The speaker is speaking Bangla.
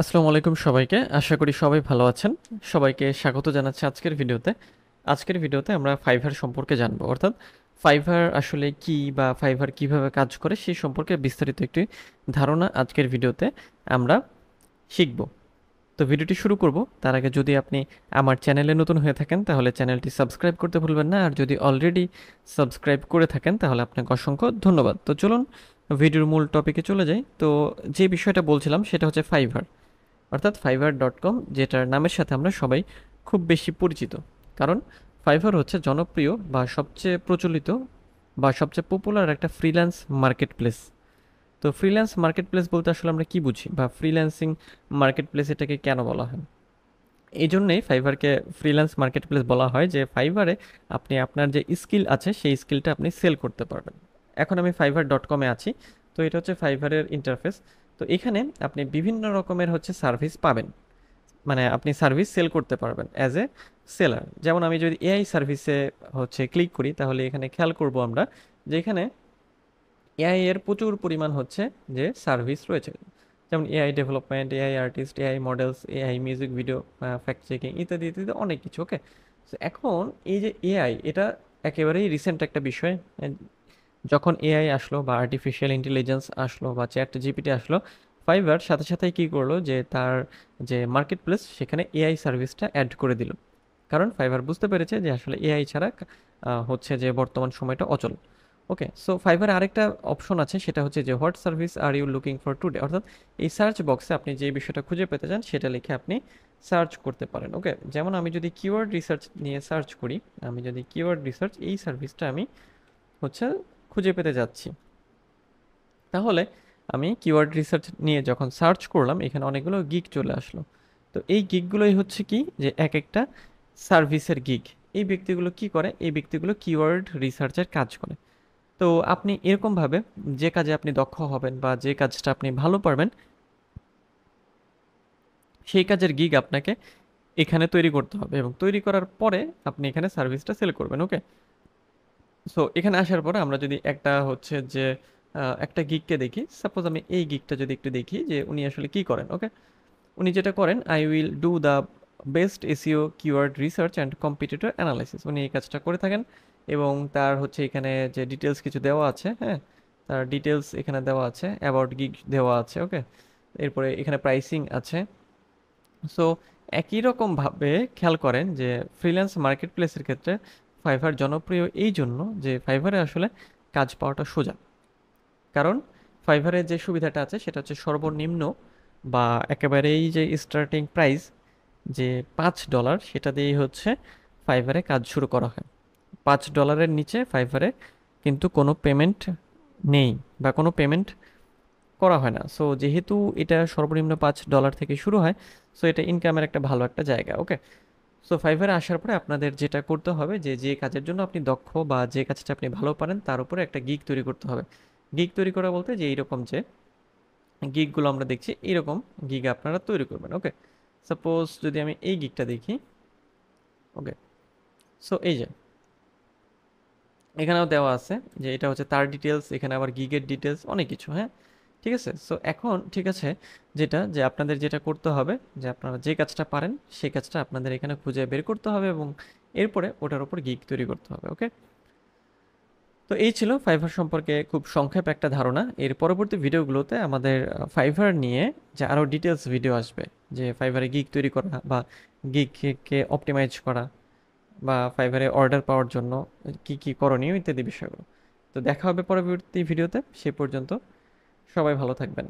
আসসালামু আলাইকুম সবাইকে। আশা করি সবাই ভালো আছেন। সবাইকে স্বাগত জানাচ্ছি আজকের ভিডিওতে। আজকের ভিডিওতে আমরা ফাইভার সম্পর্কে জানব। অর্থাৎ ফাইভার আসলে কি বা ফাইভার কীভাবে কাজ করে সেই সম্পর্কে বিস্তারিত একটি ধারণা আজকের ভিডিওতে আমরা শিখব। তো ভিডিওটি শুরু করব। তার আগে যদি আপনি আমার চ্যানেলে নতুন হয়ে থাকেন, তাহলে চ্যানেলটি সাবস্ক্রাইব করতে ভুলবেন না। আর যদি অলরেডি সাবস্ক্রাইব করে থাকেন, তাহলে আপনাকে অসংখ্য ধন্যবাদ। তো চলুন, ভিডিওর মূল টপিকে চলে যাই। তো যে বিষয়টা বলছিলাম, সেটা হচ্ছে ফাইভার অর্থাৎ ফাইবার ডট কম যেটার নামের সাথে আমরা সবাই খুব বেশি পরিচিত। কারণ ফাইবার হচ্ছে জনপ্রিয় বা সবচেয়ে প্রচলিত বা সবচেয়ে পপুলার একটা ফ্রিল্যান্স মার্কেট প্লেস তো ফ্রিল্যান্স মার্কেট প্লেস বলতে আসলে আমরা কি বুঝি বা ফ্রিল্যান্সিং মার্কেট প্লেস এটাকে কেন বলা হয়? এই জন্যেই ফাইবারকে ফ্রিল্যান্স মার্কেট প্লেস বলা হয় যে ফাইবারে আপনি আপনার যে স্কিল আছে, সেই স্কিলটা আপনি সেল করতে পারবেন। এখন আমি ফাইবার ডট কমে আছি, তো এটা হচ্ছে ফাইবারের ইন্টারফেস তো এখানে আপনি বিভিন্ন রকমের হচ্ছে সার্ভিস পাবেন। মানে আপনি সার্ভিস সেল করতে পারবেন অ্যাজ এ সেলার যেমন আমি যদি এআই সার্ভিসে হচ্ছে ক্লিক করি, তাহলে এখানে খেয়াল করব আমরা যে এখানে এআই এর প্রচুর পরিমাণ হচ্ছে যে সার্ভিস রয়েছে। যেমন AI development AI artist AI models AI music video fact checking ইত্যাদি ইত্যাদি অনেক কিছু ওকে এখন এই যে এআই এটা একেবারেই রিসেন্ট একটা বিষয় যখন এআই আসলো বা আর্টিফিশিয়াল ইন্টেলিজেন্স আসলো বা চ্যাট জিপিটি আসলো ফাইবার সাথে সাথেই কী করল যে তার যে মার্কেট প্লেস সেখানে এআই সার্ভিসটা অ্যাড করে দিল। কারণ ফাইবার বুঝতে পেরেছে যে আসলে এআই ছাড়া হচ্ছে যে বর্তমান সময়টা অচল। ওকে সো ফাইবার আরেকটা অপশন আছে, সেটা হচ্ছে যে what service are you looking for today? অর্থাৎ এই সার্চ বক্সে আপনি যে বিষয়টা খুঁজে পেতে চান, সেটা লিখে আপনি সার্চ করতে পারেন। ওকে যেমন আমি যদি কিওয়ার্ড রিসার্চ নিয়ে সার্চ করি, আমি যদি কিওয়ার্ড রিসার্চ এই সার্ভিসটা আমি হচ্ছে খুঁজে পেতে যাচ্ছি। তাহলে আমি কিওয়ার্ড রিসার্চ নিয়ে যখন সার্চ করলাম, এখানে অনেকগুলো গিগ চলে আসলো। তো এই গিগগুলোই হচ্ছে কি? যে এক একটা সার্ভিসের গিগ এই ব্যক্তিগুলো কি করে? এই ব্যক্তিগুলো কিওয়ার্ড রিসার্চের কাজ করে। তো আপনি এরকমভাবে যে কাজে আপনি দক্ষ হবেন বা যে কাজটা আপনি ভালো পারবেন, সেই কাজের গিগ আপনাকে এখানে তৈরি করতে হবে এবং তৈরি করার পরে আপনি এখানে সার্ভিসটা সেল করবেন ওকে সো এখানে আসার পরে আমরা যদি একটা হচ্ছে যে একটা গিককে দেখি সাপোজ আমি এই গিকটা যদি একটু দেখি যে, উনি আসলে কি করেন ওকে উনি যেটা করেন I will do the best SEO keyword research and competitor analysis উনি এই কাজটা করে থাকেন এবং তার হচ্ছে এখানে যে ডিটেলস কিছু দেওয়া আছে হ্যাঁ? তার ডিটেলস এখানে দেওয়া আছে অ্যাবাউট গিগ দেওয়া আছে ওকে এরপরে এখানে প্রাইসিং আছে। সো একই রকমভাবে খেয়াল করেন যে ফ্রিল্যান্স মার্কেট প্লেসের ক্ষেত্রে ফাইভার জনপ্রিয় এই জন্য যে ফাইভারে আসলে কাজ পাওয়াটা সোজা। কারণ ফাইভারের যে সুবিধাটা আছে সেটা হচ্ছে সর্বনিম্ন বা একেবারেই যে স্টার্টিং প্রাইস যে পাঁচ ডলার সেটা দিয়েই হচ্ছে ফাইভারে কাজ শুরু করা হয়। পাঁচ ডলারের নিচে ফাইভারে কিন্তু কোনো পেমেন্ট নেই বা কোনো পেমেন্ট করা হয় না। সো যেহেতু এটা সর্বনিম্ন পাঁচ ডলার থেকে শুরু হয় সো এটা ইনকামের একটা ভালো একটা জায়গা ওকে সো ফাইভারে আসার পরে আপনাদের যেটা করতে হবে, যে যে কাজের জন্য আপনি দক্ষ বা যে কাজটা আপনি ভালো পারেন, তার উপরে একটা গিগ তৈরি করতে হবে। গিগ তৈরি করা বলতে যে, এইরকম যে গিগগুলো আমরা দেখছি, এইরকম গিগ আপনারা তৈরি করবেন ওকে সাপোজ যদি আমি এই গিগটা দেখি ওকে সো এই যে, এখানেও দেওয়া আছে যে, এটা হচ্ছে তার ডিটেলস এখানে আবার গিগের ডিটেলস অনেক কিছু হ্যাঁ? ঠিক আছে? সো এখন ঠিক আছে যেটা, যে আপনাদের যেটা করতে হবে, যে আপনারা যে কাজটা পারেন, সেই কাজটা আপনাদের এখানে খুঁজে বের করতে হবে এবং এরপরে ওটার উপর গিগ তৈরি করতে হবে ওকে তো এই ছিল ফাইভার সম্পর্কে খুব সংক্ষেপ একটা ধারণা। এর পরবর্তী ভিডিওগুলোতে আমাদের ফাইভার নিয়ে যে আরও ডিটেলস ভিডিও আসবে, যে ফাইভারে গিগ তৈরি করা বা গিগকে অপটিমাইজ করা বা ফাইভারে অর্ডার পাওয়ার জন্য কি কি করণীয় ইত্যাদি বিষয়গুলো। তো দেখা হবে পরবর্তী ভিডিওতে, সে পর্যন্ত সবাই ভালো থাকবেন।